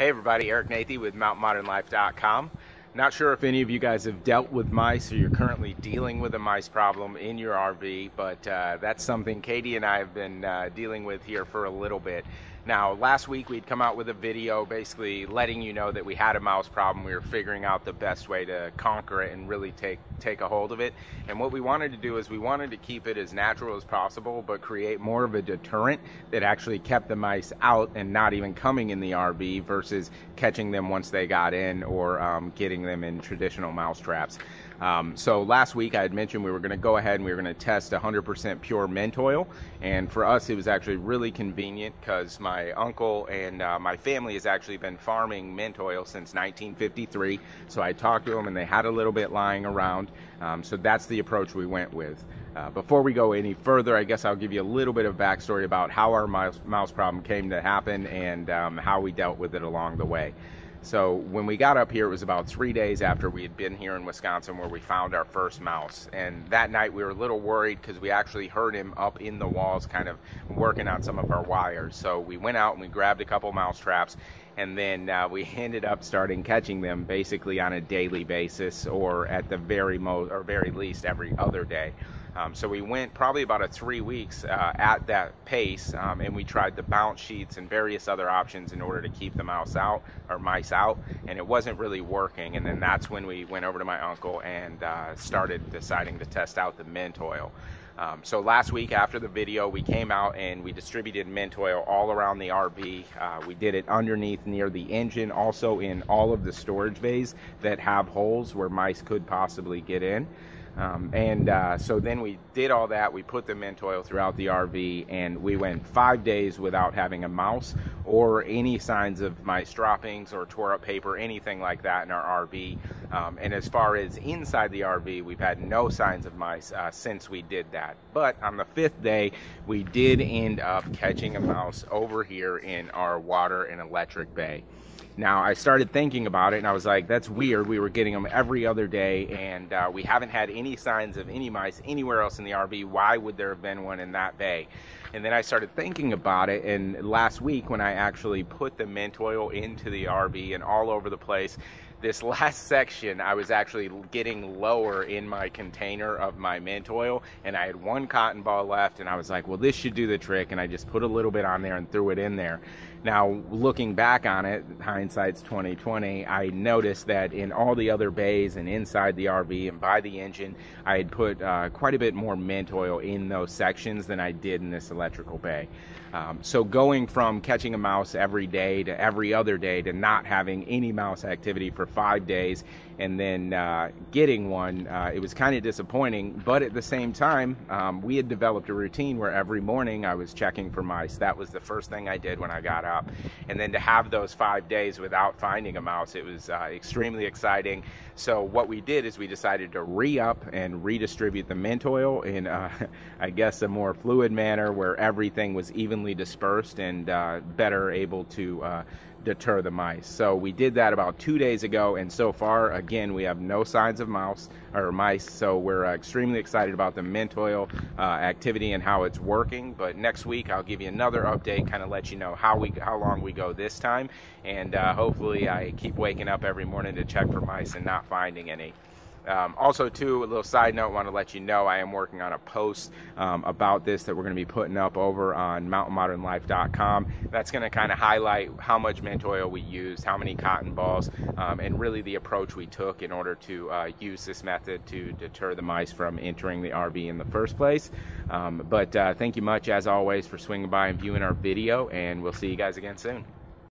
Hey everybody, Eric Nathy with MountainModernLife.com. Not sure if any of you guys have dealt with mice or you're currently dealing with a mice problem in your RV, but uh, that's something Katie and I have been uh, dealing with here for a little bit. Now, last week we'd come out with a video basically letting you know that we had a mouse problem. We were figuring out the best way to conquer it and really take take a hold of it. And what we wanted to do is we wanted to keep it as natural as possible, but create more of a deterrent that actually kept the mice out and not even coming in the RV versus catching them once they got in or um, getting them in traditional mouse traps. Um, so last week I had mentioned we were going to go ahead and we were going to test 100% pure mint oil, and for us it was actually really convenient because my uncle and uh, my family has actually been farming mint oil since 1953. So I talked to them and they had a little bit lying around. Um, so that's the approach we went with. Uh, before we go any further, I guess I'll give you a little bit of backstory about how our mouse, mouse problem came to happen and um, how we dealt with it along the way. So when we got up here, it was about three days after we had been here in Wisconsin where we found our first mouse. And that night we were a little worried because we actually heard him up in the walls kind of working on some of our wires. So we went out and we grabbed a couple mouse traps and then uh, we ended up starting catching them basically on a daily basis or at the very most or very least every other day. Um, so we went probably about a three weeks uh, at that pace, um, and we tried the bounce sheets and various other options in order to keep the mouse out or mice out, and it wasn't really working. And then that's when we went over to my uncle and uh, started deciding to test out the mint oil. Um, so last week after the video, we came out and we distributed mint oil all around the RV. Uh, we did it underneath near the engine, also in all of the storage bays that have holes where mice could possibly get in. Um, and uh, so then we did all that. We put the mint oil throughout the RV, and we went five days without having a mouse or any signs of mice droppings or tore up paper, anything like that in our RV. Um, and as far as inside the RV, we've had no signs of mice uh, since we did that. But on the fifth day, we did end up catching a mouse over here in our water and electric bay. Now, I started thinking about it and I was like, that's weird. We were getting them every other day and uh, we haven't had any signs of any mice anywhere else in the RV. Why would there have been one in that bay? And then I started thinking about it. And last week, when I actually put the mint oil into the RV and all over the place, this last section, I was actually getting lower in my container of my mint oil, and I had one cotton ball left, and I was like, well, this should do the trick, and I just put a little bit on there and threw it in there. Now, looking back on it, hindsight's 2020, I noticed that in all the other bays and inside the RV and by the engine, I had put uh, quite a bit more mint oil in those sections than I did in this electrical bay. Um, so going from catching a mouse every day to every other day to not having any mouse activity for five days and then uh, getting one, uh, it was kind of disappointing. But at the same time, um, we had developed a routine where every morning I was checking for mice. That was the first thing I did when I got up. And then to have those five days without finding a mouse, it was uh, extremely exciting. So what we did is we decided to re-up and redistribute the mint oil in, uh, I guess, a more fluid manner where everything was evenly dispersed and uh, better able to uh, deter the mice. So we did that about two days ago, and so far, again, we have no signs of mouse or mice. So we're uh, extremely excited about the mint oil uh, activity and how it's working. But next week, I'll give you another update, kind of let you know how we how long we go this time, and uh, hopefully, I keep waking up every morning to check for mice and not finding any. Um, also, too, a little side note, want to let you know I am working on a post um, about this that we're going to be putting up over on mountainmodernlife.com. That's going to kind of highlight how much mint oil we used, how many cotton balls, um, and really the approach we took in order to uh, use this method to deter the mice from entering the RV in the first place. Um, but uh, thank you much, as always, for swinging by and viewing our video, and we'll see you guys again soon.